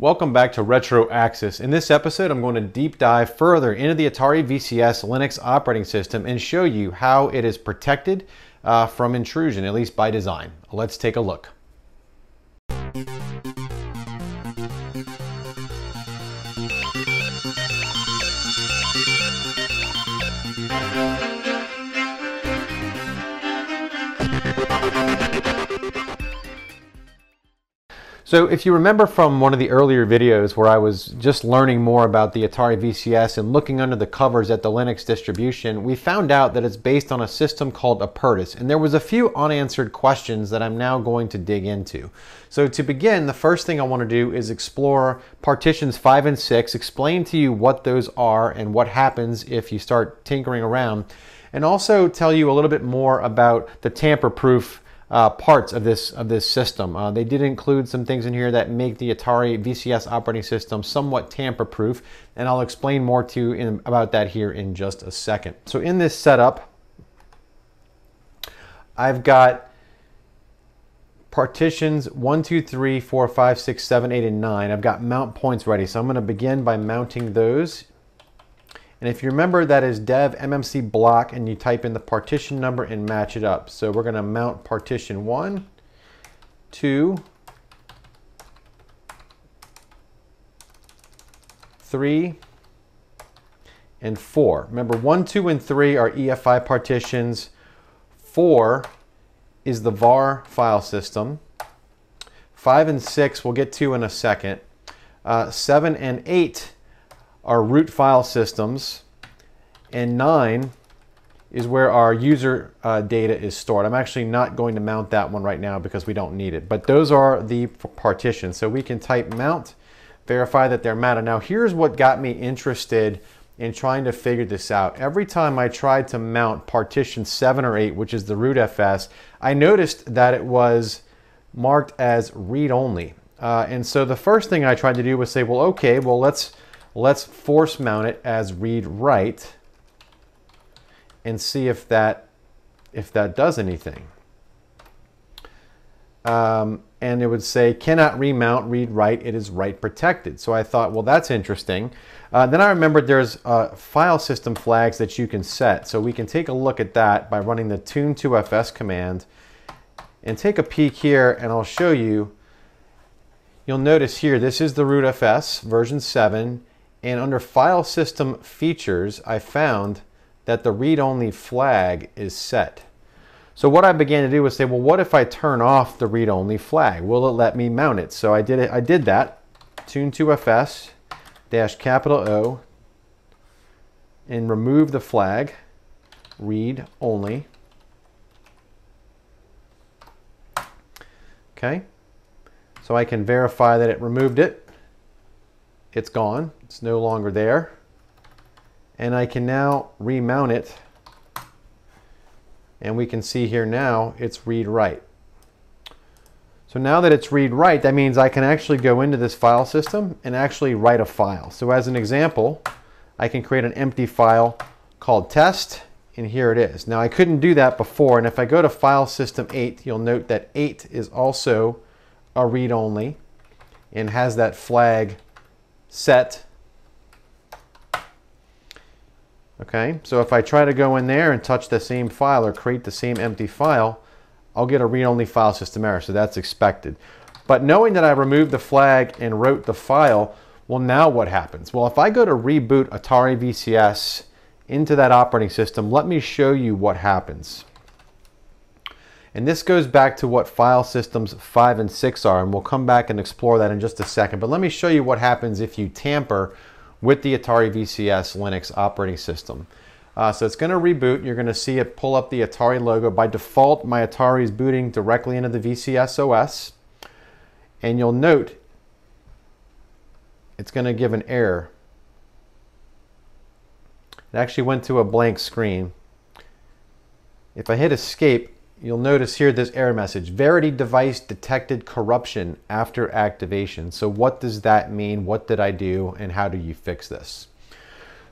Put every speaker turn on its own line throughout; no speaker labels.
Welcome back to Retro Axis. In this episode, I'm going to deep dive further into the Atari VCS Linux operating system and show you how it is protected uh, from intrusion, at least by design. Let's take a look. So if you remember from one of the earlier videos where I was just learning more about the Atari VCS and looking under the covers at the Linux distribution, we found out that it's based on a system called Apertis. And there was a few unanswered questions that I'm now going to dig into. So to begin, the first thing I want to do is explore partitions 5 and 6, explain to you what those are and what happens if you start tinkering around, and also tell you a little bit more about the tamper-proof uh, parts of this of this system. Uh, they did include some things in here that make the Atari VCS operating system somewhat tamper-proof, and I'll explain more to you in, about that here in just a second. So in this setup, I've got partitions 1, 2, 3, 4, 5, 6, 7, 8, and 9. I've got mount points ready, so I'm going to begin by mounting those and if you remember, that is dev mmc block, and you type in the partition number and match it up. So we're going to mount partition one, two, three, and 4. Remember, 1, 2, and 3 are EFI partitions. 4 is the VAR file system. 5 and 6 we'll get to in a second. Uh, 7 and 8 our root file systems, and 9 is where our user uh, data is stored. I'm actually not going to mount that one right now because we don't need it, but those are the partitions. So we can type mount, verify that they're mounted. Now here's what got me interested in trying to figure this out. Every time I tried to mount partition 7 or 8, which is the root FS, I noticed that it was marked as read-only. Uh, and so the first thing I tried to do was say, well, okay, well, let's Let's force mount it as read write and see if that if that does anything. Um, and it would say cannot remount read write it is write protected. So I thought well that's interesting. Uh, then I remembered there's uh, file system flags that you can set. So we can take a look at that by running the tune2fs command and take a peek here and I'll show you. You'll notice here this is the root fs version 7 and under file system features, I found that the read-only flag is set. So what I began to do was say, well, what if I turn off the read-only flag? Will it let me mount it? So I did it. I did that. Tune2fs dash capital O and remove the flag. Read only. Okay. So I can verify that it removed it it's gone. It's no longer there. And I can now remount it. And we can see here now it's read write. So now that it's read write, that means I can actually go into this file system and actually write a file. So as an example, I can create an empty file called test, and here it is. Now I couldn't do that before, and if I go to file system 8, you'll note that 8 is also a read-only and has that flag set. Okay, so if I try to go in there and touch the same file or create the same empty file, I'll get a read-only file system error, so that's expected. But knowing that I removed the flag and wrote the file, well now what happens? Well, if I go to reboot Atari VCS into that operating system, let me show you what happens. And this goes back to what file systems 5 and 6 are, and we'll come back and explore that in just a second. But let me show you what happens if you tamper with the Atari VCS Linux operating system. Uh, so it's going to reboot. You're going to see it pull up the Atari logo. By default, my Atari is booting directly into the VCS OS. And you'll note it's going to give an error. It actually went to a blank screen. If I hit escape, you'll notice here this error message, Verity device detected corruption after activation. So what does that mean? What did I do? And how do you fix this?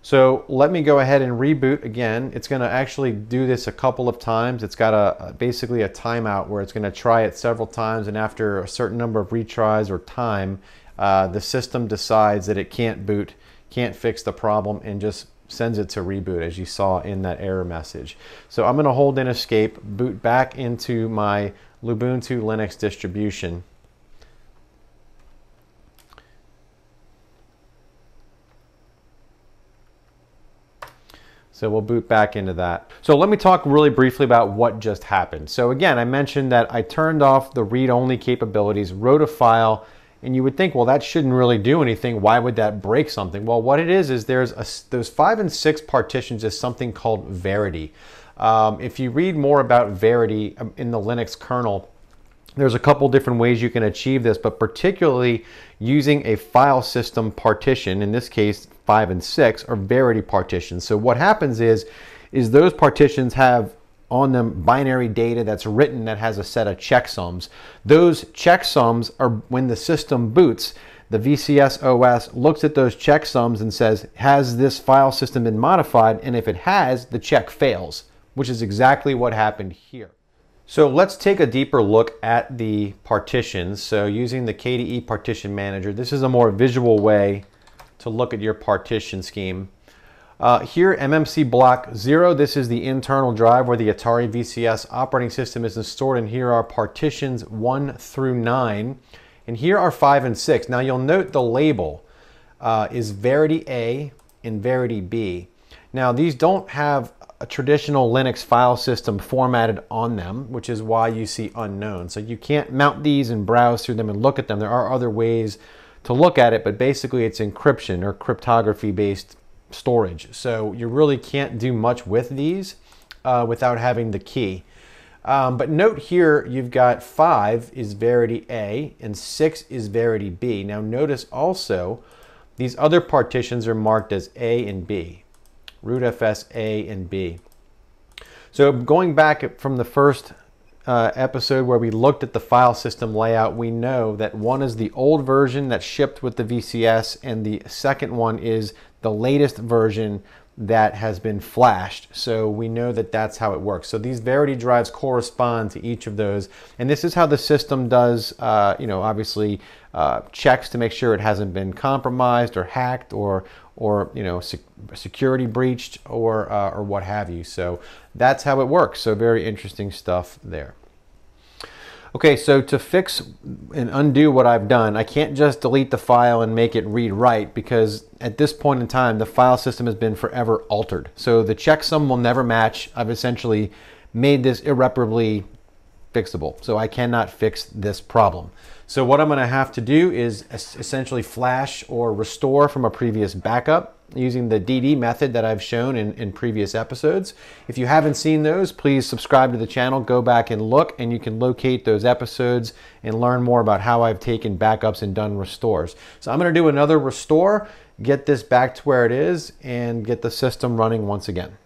So let me go ahead and reboot again. It's gonna actually do this a couple of times. It's got a, basically a timeout where it's gonna try it several times and after a certain number of retries or time, uh, the system decides that it can't boot, can't fix the problem, and just sends it to reboot as you saw in that error message. So I'm going to hold in escape, boot back into my Lubuntu Linux distribution. So we'll boot back into that. So let me talk really briefly about what just happened. So again, I mentioned that I turned off the read-only capabilities, wrote a file, and you would think, well, that shouldn't really do anything. Why would that break something? Well, what it is, is there's a, those five and six partitions is something called Verity. Um, if you read more about Verity um, in the Linux kernel, there's a couple different ways you can achieve this, but particularly using a file system partition, in this case, five and six, are Verity partitions. So what happens is, is those partitions have on them binary data that's written that has a set of checksums. Those checksums are when the system boots, the VCS OS looks at those checksums and says, has this file system been modified? And if it has, the check fails, which is exactly what happened here. So let's take a deeper look at the partitions. So using the KDE Partition Manager, this is a more visual way to look at your partition scheme. Uh, here, MMC block 0, this is the internal drive where the Atari VCS operating system is stored, and here are partitions 1 through 9. And here are 5 and 6. Now you'll note the label uh, is Verity A and Verity B. Now these don't have a traditional Linux file system formatted on them, which is why you see unknown. So you can't mount these and browse through them and look at them. There are other ways to look at it, but basically it's encryption or cryptography based storage. So you really can't do much with these uh, without having the key. Um, but note here, you've got five is Verity A and six is Verity B. Now notice also, these other partitions are marked as A and B rootfs A and B. So going back from the first uh, episode where we looked at the file system layout, we know that one is the old version that shipped with the VCS and the second one is the latest version that has been flashed. So we know that that's how it works. So these Verity drives correspond to each of those. And this is how the system does, uh, you know, obviously uh, checks to make sure it hasn't been compromised or hacked or, or you know, sec security breached or, uh, or what have you. So that's how it works. So very interesting stuff there. Okay, so to fix and undo what I've done, I can't just delete the file and make it read write because at this point in time, the file system has been forever altered. So the checksum will never match. I've essentially made this irreparably fixable. So I cannot fix this problem. So what I'm gonna have to do is essentially flash or restore from a previous backup using the DD method that I've shown in, in previous episodes. If you haven't seen those, please subscribe to the channel, go back and look, and you can locate those episodes and learn more about how I've taken backups and done restores. So I'm gonna do another restore, get this back to where it is, and get the system running once again.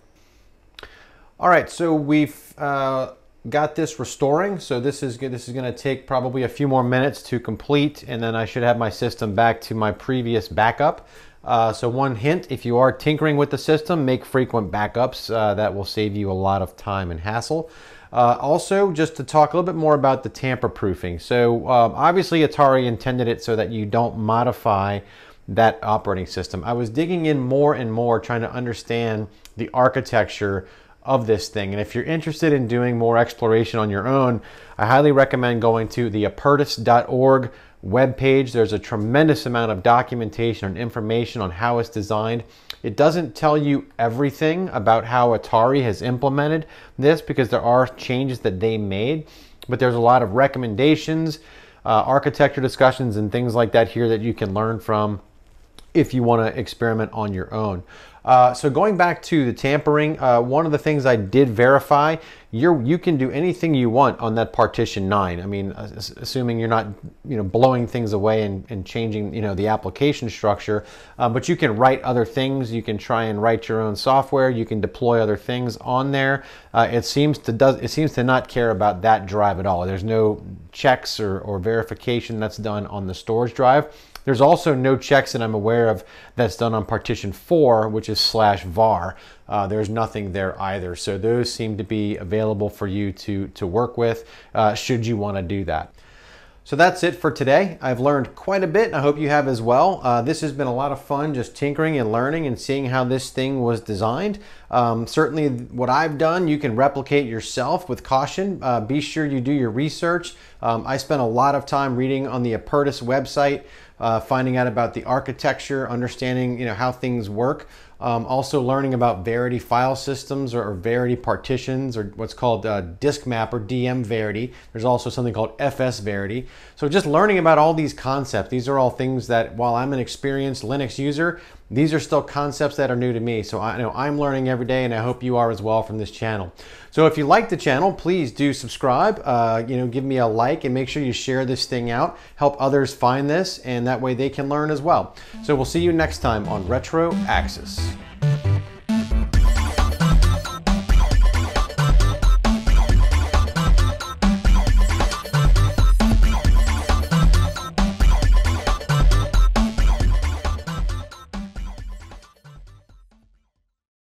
All right, so we've uh, got this restoring. So this is this is going to take probably a few more minutes to complete, and then I should have my system back to my previous backup. Uh, so one hint, if you are tinkering with the system, make frequent backups. Uh, that will save you a lot of time and hassle. Uh, also, just to talk a little bit more about the tamper-proofing. So um, obviously Atari intended it so that you don't modify that operating system. I was digging in more and more trying to understand the architecture of this thing. And if you're interested in doing more exploration on your own, I highly recommend going to the apertis.org webpage. There's a tremendous amount of documentation and information on how it's designed. It doesn't tell you everything about how Atari has implemented this because there are changes that they made, but there's a lot of recommendations, uh, architecture discussions, and things like that here that you can learn from if you want to experiment on your own. Uh, so going back to the tampering, uh, one of the things I did verify, you you can do anything you want on that partition 9. I mean, assuming you're not you know blowing things away and, and changing you know the application structure, uh, but you can write other things. You can try and write your own software. You can deploy other things on there. Uh, it seems to does it seems to not care about that drive at all. There's no checks or, or verification that's done on the storage drive. There's also no checks that I'm aware of that's done on partition 4, which is slash var. Uh, there's nothing there either. So those seem to be available for you to, to work with uh, should you want to do that. So that's it for today. I've learned quite a bit and I hope you have as well. Uh, this has been a lot of fun just tinkering and learning and seeing how this thing was designed. Um, certainly what I've done, you can replicate yourself with caution. Uh, be sure you do your research. Um, I spent a lot of time reading on the Apertis website, uh, finding out about the architecture, understanding you know how things work. Um, also learning about Verity file systems or, or Verity partitions or what's called uh, disk map or DM Verity. There's also something called FS Verity. So just learning about all these concepts. These are all things that while I'm an experienced Linux user, these are still concepts that are new to me. So I know I'm learning every day and I hope you are as well from this channel. So if you like the channel, please do subscribe, uh, you know, give me a like and make sure you share this thing out, help others find this and that way they can learn as well. So we'll see you next time on Retro Axis.